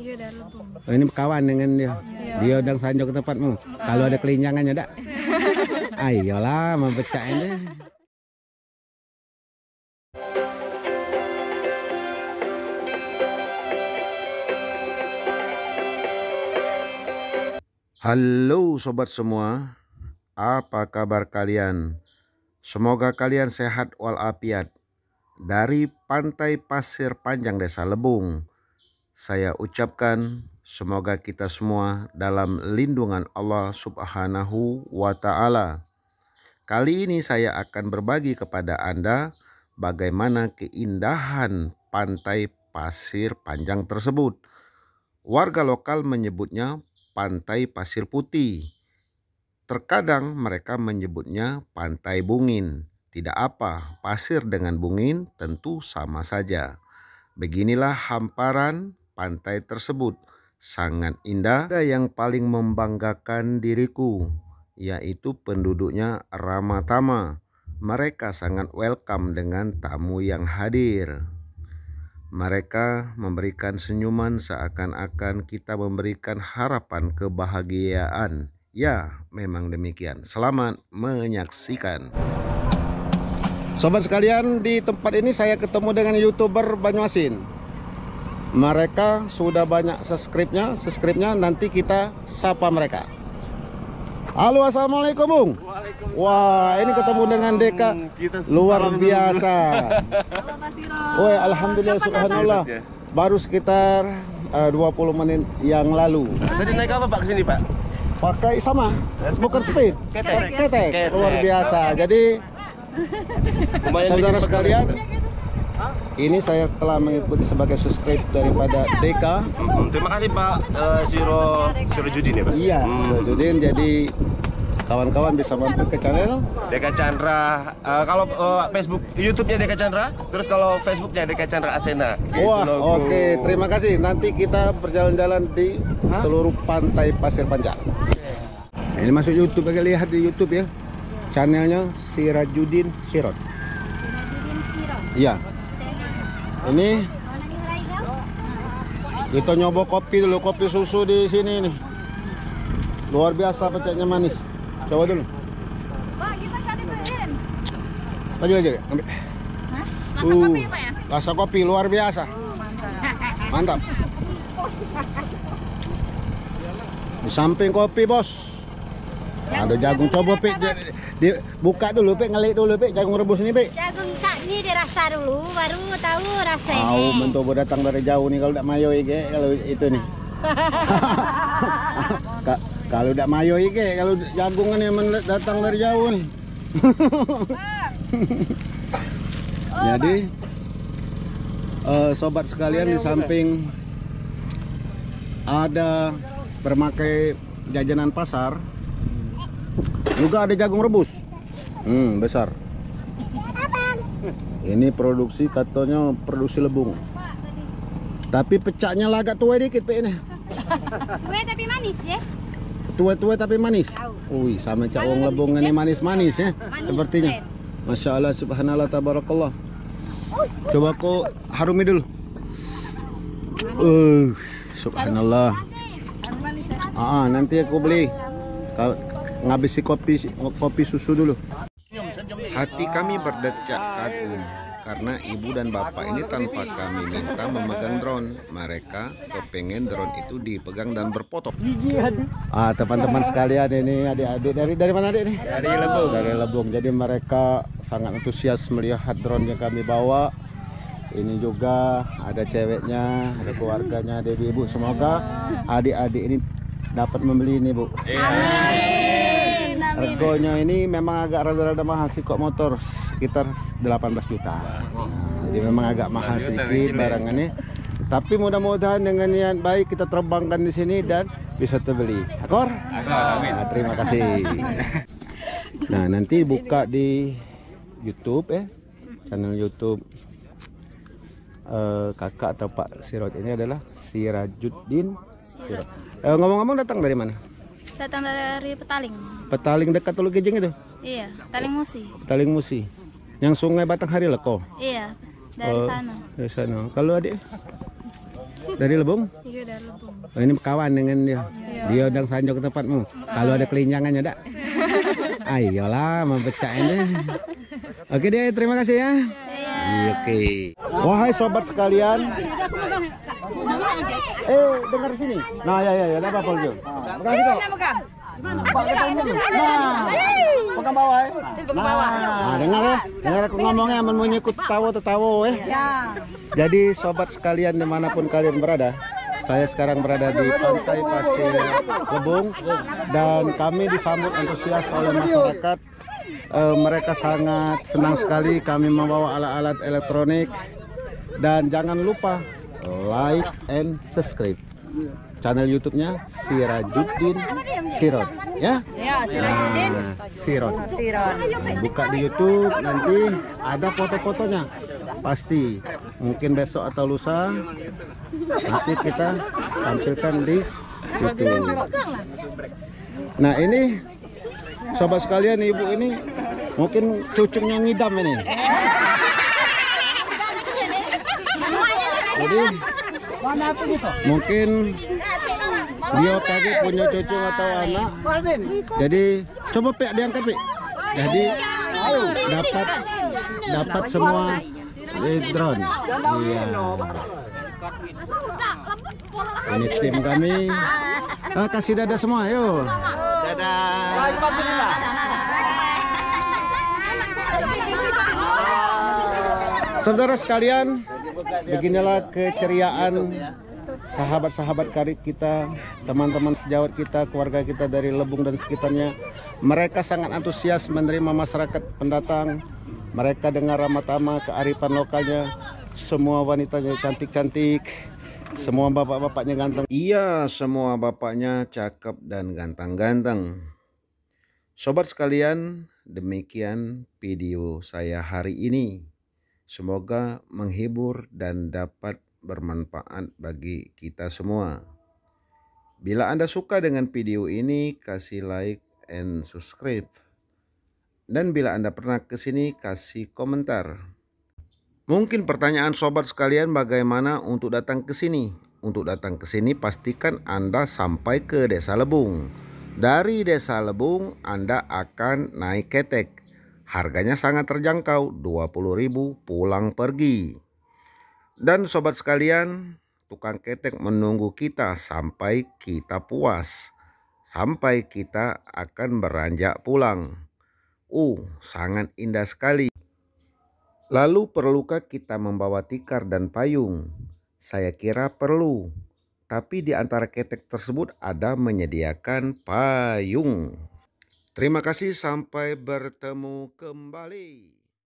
Iya. Oh, ini kawan dengan dia. Iya. Dia udah sanjung ke tempatmu. Kalau ada kelinjangannya dak. Ayolah, membecak ini. Halo sobat semua, apa kabar kalian? Semoga kalian sehat walafiat. Dari pantai pasir panjang desa Lebung, saya ucapkan semoga kita semua dalam lindungan Allah subhanahu wa ta'ala. Kali ini saya akan berbagi kepada Anda bagaimana keindahan pantai pasir panjang tersebut. Warga lokal menyebutnya pantai pasir putih. Terkadang mereka menyebutnya pantai bungin. Tidak apa, pasir dengan bungin tentu sama saja. Beginilah hamparan pantai tersebut. Sangat indah. Ada yang paling membanggakan diriku, yaitu penduduknya ramah tamah. Mereka sangat welcome dengan tamu yang hadir. Mereka memberikan senyuman seakan-akan kita memberikan harapan kebahagiaan. Ya, memang demikian. Selamat menyaksikan. Sobat sekalian, di tempat ini saya ketemu dengan YouTuber Banyuasin. Mereka sudah banyak subscribe-nya, subscribe-nya nanti kita sapa mereka. Halo, Assalamualaikum, Bung. Wah, ini ketemu dengan Deka luar biasa. Woi, alhamdulillah subhanallah. Baru sekitar eh, 20 menit yang lalu. Tadi naik apa Pak ke sini Pak? Pakai sama, bukan speed. Ketek. Ketek, Ketek. luar biasa. Jadi saudara sekalian. Ini saya telah mengikuti sebagai subscribe daripada Deka. Hmm, terima kasih Pak eh, Siro Siro Judin ya Pak. Iya, Hmm. Jodin. Jadi kawan-kawan bisa mampir ke channel. Deka Chandra. Eh, kalau eh, Facebook, YouTube-nya Deka Chandra. Terus kalau Facebook-nya Deka Chandra Asena. Gitu Wah, oke. Terima kasih. Nanti kita berjalan-jalan di seluruh pantai Pasir Panjang. Ini masuk YouTube, bagi lihat di YouTube ya. Channelnya Sirajudin Sirot. Iya. Ini kita nyoba kopi dulu, kopi susu di sini nih. Luar biasa pecahnya manis. Coba dulu. Lagi lagi, ambil. Uh, rasa kopi luar biasa. Mantap. Di samping kopi, Bos. Ada jagung coba, Pik. Di, di- buka dulu, Pik. Ngelik dulu, Pik. Jagung rebus ini, Pik. Jagung tak ini dirasa dulu, baru tahu rasanya. Tahu mencoba datang dari jauh nih kalau tidak mayo iki kalau itu nih. Ka- kalau tidak mayo iki kalau jagungan yang men- datang dari jauh nih. Jadi eh, sobat sekalian di samping ada bermakai jajanan pasar juga ada jagung rebus. Hmm, besar. Ini produksi katanya produksi lebung. Tapi pecahnya agak tua dikit Pak ini. Kue tapi manis ya. Tua-tua tapi manis. Wih, sama cak wong lebung ini manis-manis ya. Sepertinya. Masya Allah, subhanallah, tabarakallah. Coba kau harumi dulu. Uh, subhanallah. Ah, nanti aku beli. Kalau ngabisi kopi kopi susu dulu. Hati kami berdecak kagum karena ibu dan bapak ini tanpa kami minta memegang drone. Mereka kepengen drone itu dipegang dan berfoto. Ah, teman-teman sekalian ini adik-adik dari dari mana adik nih? Dari Lebung. Dari Lebung. Jadi mereka sangat antusias melihat drone yang kami bawa. Ini juga ada ceweknya, ada keluarganya, ada ibu. Semoga adik-adik ini dapat membeli ini, Bu. Harganya ini memang agak rada-rada mahal sih kok motor sekitar 18 juta. Nah, jadi memang agak mahal sedikit barangannya. Tapi mudah-mudahan dengan niat baik kita terbangkan di sini dan bisa terbeli. Akor? Nah, terima kasih. Nah, nanti buka di YouTube ya. Channel YouTube eh, kakak atau Pak Sirot ini adalah Sirajuddin Sirot. Eh, ngomong-ngomong datang dari mana? Datang dari Petaling. Petaling dekat Tulu Gejing itu? Iya, Petaling Musi. Petaling Musi. Yang Sungai Batanghari Leko. Iya, dari Oh, sana. Dari sana. Kalau adik Dari Lebung? Iya dari Lebung. Oh, ini kawan dengan dia. Dia udah sanjung ke tempatmu. Kalau ada kelinjangannya dak. Ayolah membecak ini. Oke deh, terima kasih ya. Iya, Oke. Wahai sobat sekalian. Eh, dengar sini. Nah, ya ya ya, ada apa Poljo? Makasih kok. Pak ketemu. Nah, pegang bawah ya. Nah, dengar ya. Dengar aku ngomongnya men ikut tawo tetawo eh. Jadi sobat sekalian di mana pun kalian berada, saya sekarang berada di pantai pasir Lebung dan kami disambut antusias oleh masyarakat. Eh, mereka sangat senang sekali kami membawa alat-alat elektronik dan jangan lupa like and subscribe. Channel YouTube-nya Sirajuddin Siron ya. Ya, Sirajuddin Nah, Siron. Siron. Nah, buka di YouTube nanti ada foto-fotonya. Pasti. Mungkin besok atau lusa nanti kita tampilkan di YouTube. Nah ini sobat sekalian ibu ini mungkin cucunya ngidam ini jadi mungkin dia tadi punya cucu atau anak. Jadi coba pek diangkat pek. Jadi dapat dapat semua di drone. Iya. Ini tim kami. Ah, kasih dada semua yuk Saudara sekalian, beginilah keceriaan sahabat-sahabat karib kita, teman-teman sejawat kita, keluarga kita dari Lebung dan sekitarnya. Mereka sangat antusias menerima masyarakat pendatang. Mereka dengar ramah tamah kearifan lokalnya. Semua wanitanya cantik-cantik, semua bapak-bapaknya ganteng. Iya, semua bapaknya cakep dan ganteng-ganteng. Sobat sekalian, demikian video saya hari ini. Semoga menghibur dan dapat bermanfaat bagi kita semua. Bila Anda suka dengan video ini, kasih like and subscribe. Dan bila Anda pernah ke sini, kasih komentar. Mungkin pertanyaan sobat sekalian bagaimana untuk datang ke sini? Untuk datang ke sini pastikan Anda sampai ke Desa Lebung. Dari Desa Lebung Anda akan naik ketek. Harganya sangat terjangkau, 20.000 pulang pergi. Dan sobat sekalian, tukang ketek menunggu kita sampai kita puas. Sampai kita akan beranjak pulang. Uh, sangat indah sekali. Lalu perlukah kita membawa tikar dan payung? Saya kira perlu. Tapi di antara ketek tersebut ada menyediakan payung. Terima kasih sampai bertemu kembali.